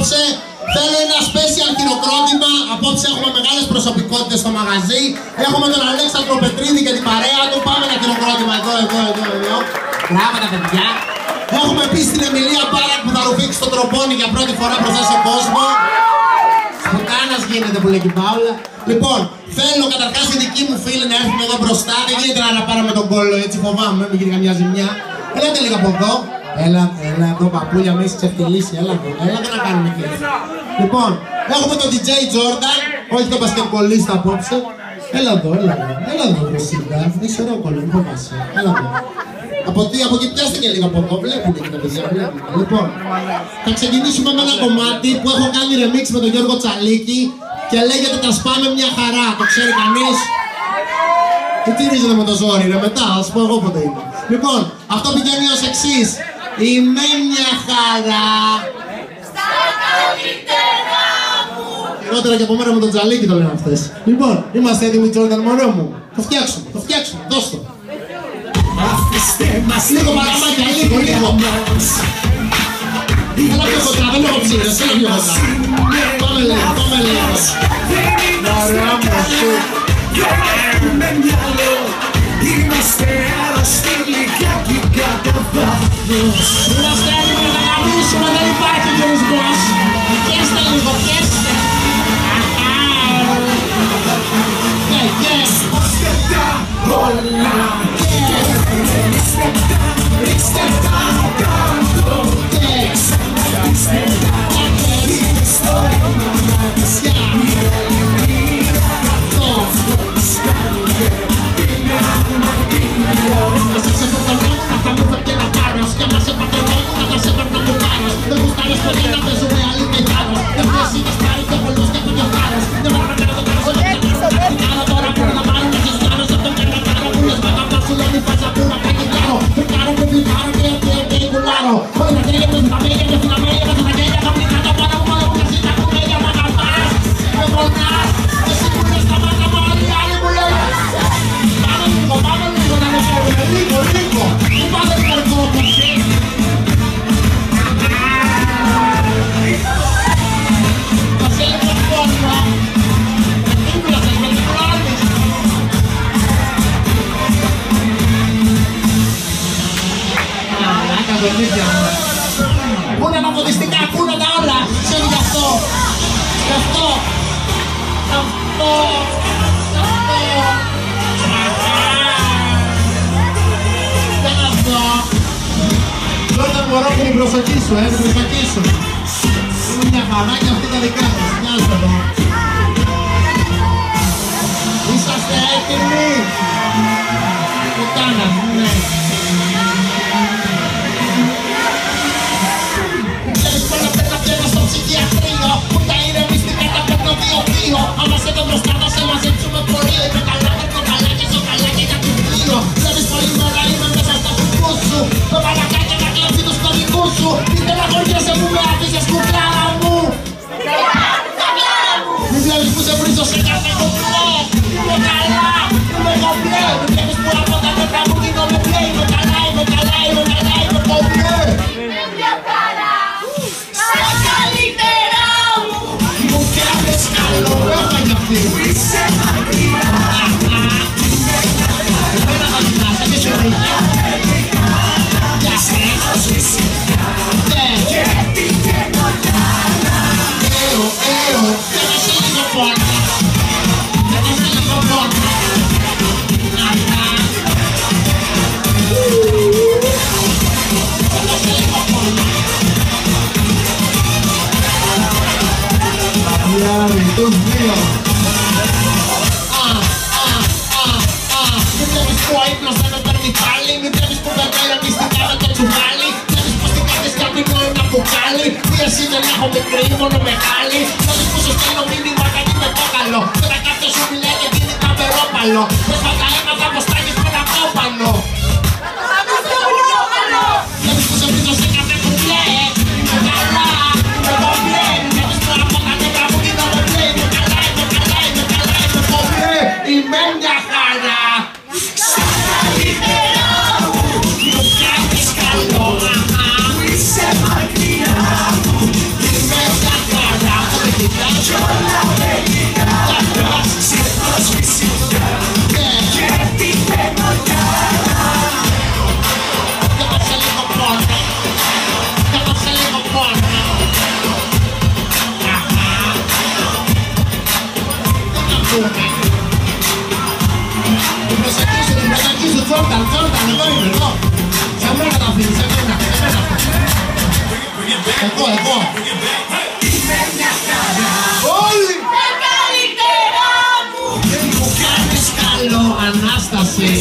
απόψε. Θέλω ένα special χειροκρότημα. Απόψε έχουμε μεγάλες προσωπικότητες στο μαγαζί. Έχουμε τον Αλέξανδρο Πετρίδη και την παρέα του. Πάμε ένα χειροκρότημα εδώ, εδώ, εδώ, εδώ. Μπράβο τα παιδιά. Έχουμε επίσης την Εμιλία Μπάρακ που θα ρουφήξει στο τροπόνι για πρώτη φορά μπροστά στον κόσμο. Σπουτάνας γίνεται που λέει και η Πάολα. Λοιπόν, θέλω καταρχάς οι δικοί μου φίλοι να έρθουν εδώ μπροστά. Δεν γίνεται να πάρουμε τον κόλλο έτσι, φοβάμαι, μην γίνει καμιά ζημιά. Έλατε λίγο από εδώ. Έλα, έλα εδώ παππούλια με έχεις ξεφτυλίσει, έλα εδώ, έλα εδώ να κάνουμε και Λοιπόν, έχουμε τον DJ Jordan, όχι τον μπασκετμπολίστα απόψε. Έλα εδώ, έλα εδώ, έλα εδώ Ρωσίδα, έχει ωραίο κόλλο, μην φοβάσαι, έλα εδώ. Από, τι, από εκεί πιάστε και λίγο από εδώ, βλέπετε και τα παιδιά, βλέπετε. Λοιπόν, θα ξεκινήσουμε με ένα κομμάτι που έχω κάνει remix με τον Γιώργο Τσαλίκη και λέγεται «Τα σπάμε μια χαρά», το ξέρει κανείς; Τι τυρίζετε με το ζόρι ρε, μετά, θα σου πω εγώ πότε είναι. Λοιπόν, αυτό πηγαίνει ως εξής. Είμαι μια χαρά. Στα καλύτερα μου. Χειρότερα και από μένα με τον Τζαλίκη το λένε αυτές. Λοιπόν, είμαστε έτοιμοι Τζόρνταν μωρό μου. Το φτιάξουμε, το φτιάξουμε, δώσ' το. Αφήστε μας Λίγο παραμάκια, λίγο, λίγο. Έλα πιο κοντά, δεν έχω ψήρες, έλα πιο κοντά. Πάμε λίγο, πάμε λίγο. Ωραία μου, σου. με μυαλό Deus. Μαλάκα γονίδια μου Πού είναι τα φωτιστικά, πού είναι τα όλα Ξέρω γι' αυτό Γι' αυτό Γι' αυτό Γι' αυτό Γι' αυτό Πρώτα μωρό που την προσοχή σου, ε, την προσοχή σου Είναι μια χαρά και αυτή τα δικά σας, μοιάζεται εδώ. Είσαστε έτοιμοι; Πουτάνα, ναι Διάρρη, τους δύο Α, α, α, α Μην βλέπεις που ο ύπνος δεν με παίρνει πάλι Μην βλέπεις που βερβέρα μυστικά με το τσουβάλι Βλέπεις πως την κάνεις κάτι μόνο ένα μπουκάλι Ή εσύ δεν έχω μικρή, μόνο μεγάλη Βλέπεις που σου στέλνω μήνυμα κάτι με κόκαλο Τώρα κάποιος σου μιλάει και δίνει καμπερόπαλο Καλημέρα χαρά Σαν καλύτερα μου κάνεις καλό Μου είσαι μακριά Είμαι μια χαρά εδώ εδώ. Σε μένα τα αφήνεις, σε μένα, σε μένα. Όλοι. Καλύτερα μου. Μου κάνεις καλό, Ανάσταση.